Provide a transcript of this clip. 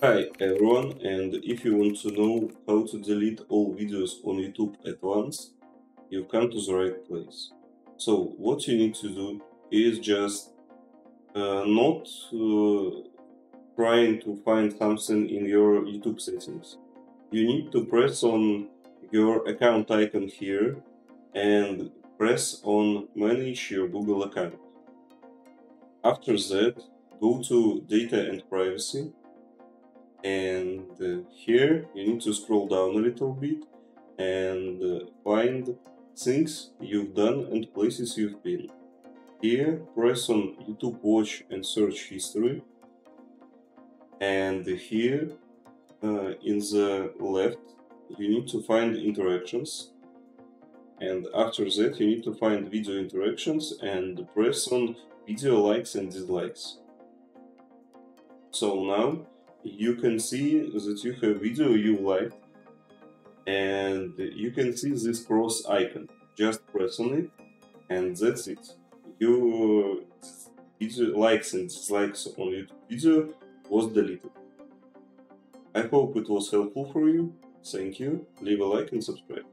Hi everyone, and if you want to know how to delete all videos on YouTube at once, you've come to the right place. So what you need to do is just uh, not uh, trying to find something in your YouTube settings. You need to press on your account icon here and press on manage your Google account. After that, go to data and privacy and uh, here you need to scroll down a little bit and uh, find things you've done and places you've been. Here press on YouTube watch and search history and here uh, in the left you need to find interactions and after that you need to find video interactions and press on video likes and dislikes. So now you can see that you have video you liked and you can see this cross icon. Just press on it and that's it. Your video likes and dislikes on YouTube video was deleted. I hope it was helpful for you. Thank you. Leave a like and subscribe.